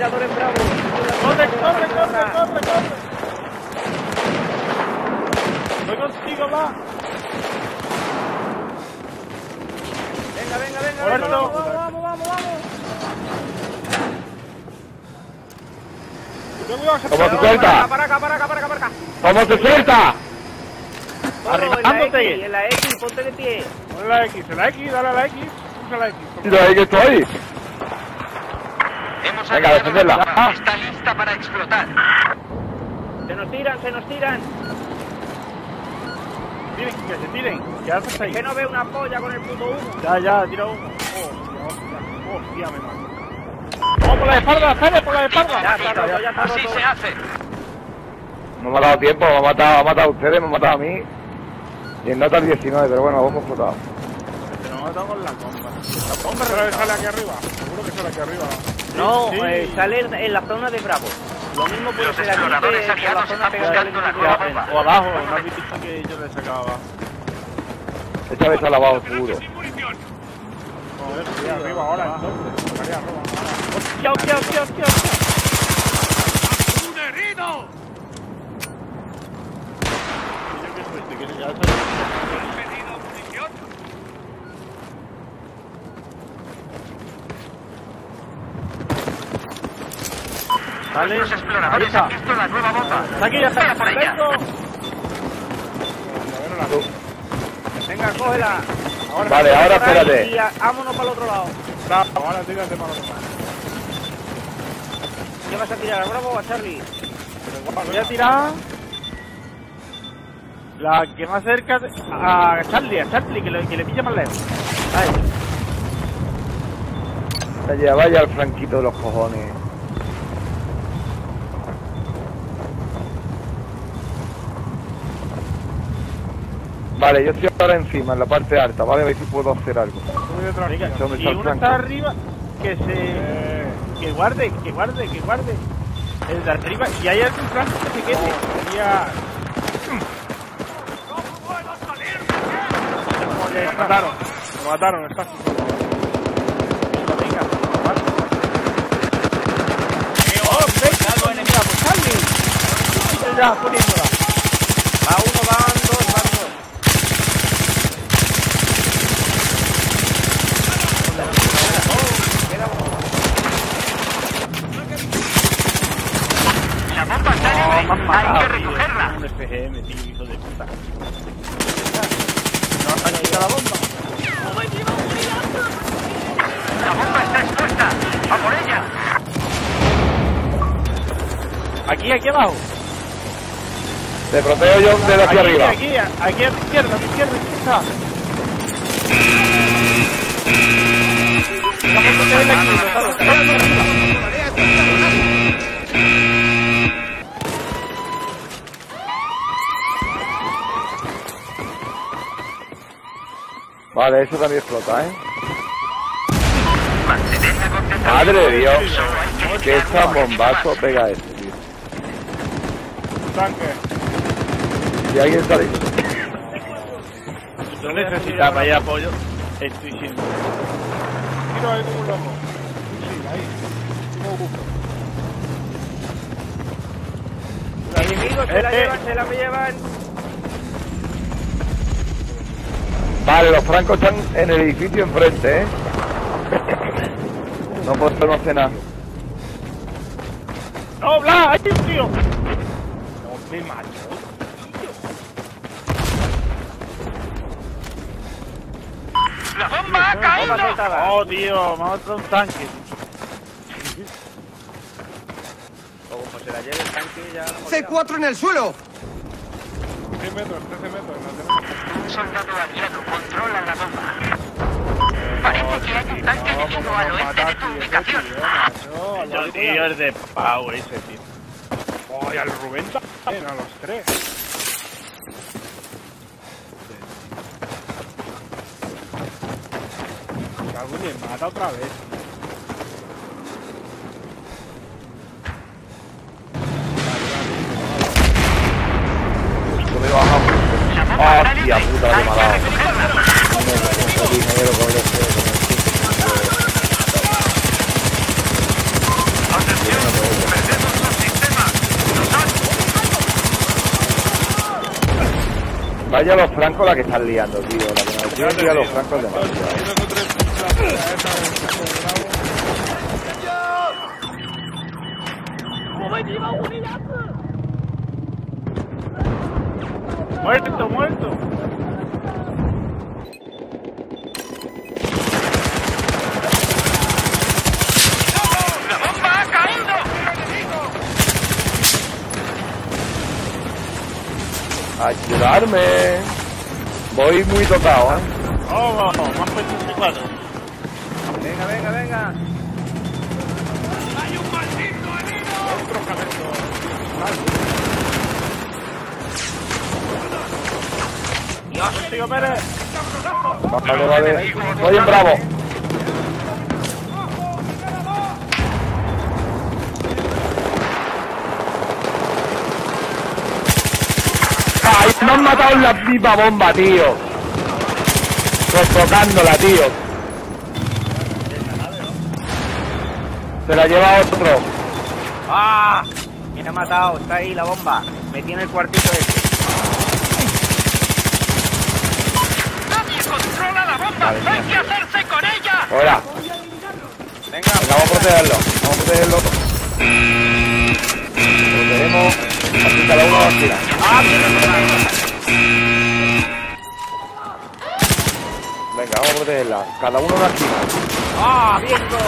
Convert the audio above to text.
tirador en bravo. ¡Corre, corre, corre, corre, corre! ¡Voy contigo, va! Venga, venga, venga, venga, vamos, vamos, vamos, vamos. Yo cuidado, que ¿Cómo se te me va. suelta? Para acá, para acá, para acá, para acá. ¿Cómo se suelta? La Arrimándote. X, en la X, ponte de pie. Ponle la X, en la X, dale a la X, pulsa la X. Y que estoy. Hemos Venga, defenderla. la bomba. Está lista para explotar. Se nos tiran, se nos tiran. Tiren, que se tiren. ¿Qué haces ahí? Que no ve una polla con el puto humo. Ya, ya, tira uno. Hostia, hostia, hostia, me mato. ¡Vamos por la espalda, sale por la espalda! Ya está roto, ya está Así se hace. No me ha dado tiempo, me ha matado, ha matado a ustedes, me ha matado a mí. Y en nota el 19, pero bueno, vamos explotado. Se nos ha matado con la bomba. La bomba sale, sale aquí arriba. Seguro que sale aquí arriba. No, Sí. eh, sale en la zona de Bravo. Lo mismo puede Los ser aquí por la zona están pegada la de bomba. frente. O abajo, no has visto que yo le sacaba. Esta vez ha lavado seguro. Joder, sí, arriba ahora, entonces. Sacaría arriba ahora. ¡Hostia, hostia, hostia, yo ya Vale, Los exploradores está. han visto la nueva bomba. Está aquí, ya está. Por ella. Venga, cógela. Vale, ahora Por ahí espérate. Y vámonos para el otro lado. Está, ahora tírate para otro lado. ¿Qué vas a tirar? ¿A Bravo o a Charlie? Voy a tirar la que más cerca de- a Charlie, a Charlie, que, le- que le pilla más lejos. Ahí. Vaya, vaya al franquito de los cojones. Vale, yo estoy ahora encima, en la parte alta, ¿vale? A ver si puedo hacer algo. Venga, tuya. ¿dónde y está el uno Franco? está arriba, que se... que guarde, que guarde, que guarde. El de arriba, y hay algún franco que se quede. Sería... Lo mataron, lo mataron, está Venga. ¡Oh, venga! enemigo, pues! Ya, poniéndola. Va uno, van han. Hay matado, que recogerla. Un FGM, tío, hijo de puta. No, está la bomba. La bomba está expuesta. ¡A por ella! Aquí, aquí abajo. Te protego yo desde aquí aquí, arriba. Aquí, aquí a tu izquierda, a tu izquierda, aquí está. Vale, eso también explota, ¿eh? Madre de Dios. Que esta bombazo pega este, tío. Tanque. Si alguien sale... Yo necesitaba ya apoyo. Estoy siendo. Tiro ahí como un loco. Sí, ahí. Como buco. Enemigos se la Eh, eh. llevan, se la llevan. Vale, los francos están en el edificio enfrente, ¿eh? No podemos cenar. ¡No, Bla! ¡Hay un tío! No me macho. ¡La bomba ha caído! Oh, tío, me ha matado un tanque. Como se la lleve el tanque ya no hemos llegado. C4 en el suelo. 3 metros, 13 metros. no. Un soldado aliado controla la bomba. Parece que hay un tanque enemigo al oeste de tu ubicación. Yo, tío, es de pavo ese, tío. Oh, y al Rubén también, a los tres. Cago en mata otra vez. Hostia puta, lo he matado. Vaya los francos la que están liando, tío. La que nos tío, los francos de demasiado. Muerto, muerto. ¡La bomba ha caído! ¡Ayudarme! Voy muy tocado, ¿eh? Oh, más petrificado. Venga, venga, venga. Otro cabezo. Tío Pérez. Vale, vale. Voy en bravo. ¡Ay! Me han matado en la misma bomba, tío. Sofocándola, tío. Se la lleva otro. ¡Ah! Me ha matado, está ahí la bomba. Me tiene el cuartito ese. Bomba! ¡Hay que hacerse con ella! Fuera. Venga, Venga, vamos a protegerlo. Vamos a protegerlo. Protegemos. Así cada uno va a tirar. Venga, vamos a protegerla. Cada uno una esquina. ¡Ah, viendo!